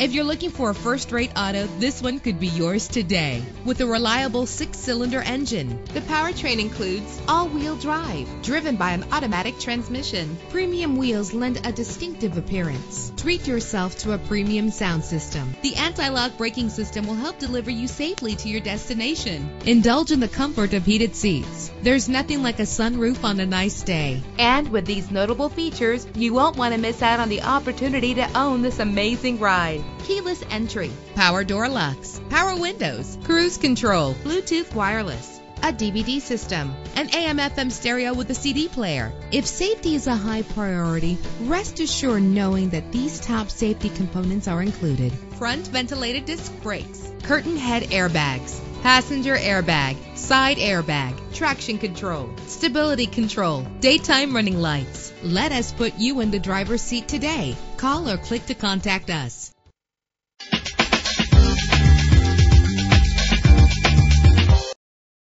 If you're looking for a first-rate auto, this one could be yours today. With a reliable six-cylinder engine, the powertrain includes all-wheel drive, driven by an automatic transmission. Premium wheels lend a distinctive appearance. Treat yourself to a premium sound system. The anti-lock braking system will help deliver you safely to your destination. Indulge in the comfort of heated seats. There's nothing like a sunroof on a nice day. And with these notable features, you won't want to miss out on the opportunity to own this amazing ride. Keyless entry, power door locks, power windows, cruise control, Bluetooth wireless, a DVD system, an AM FM stereo with a CD player. If safety is a high priority, rest assured knowing that these top safety components are included. Front ventilated disc brakes, curtain head airbags, passenger airbag, side airbag, traction control, stability control, daytime running lights. Let us put you in the driver's seat today. Call or click to contact us.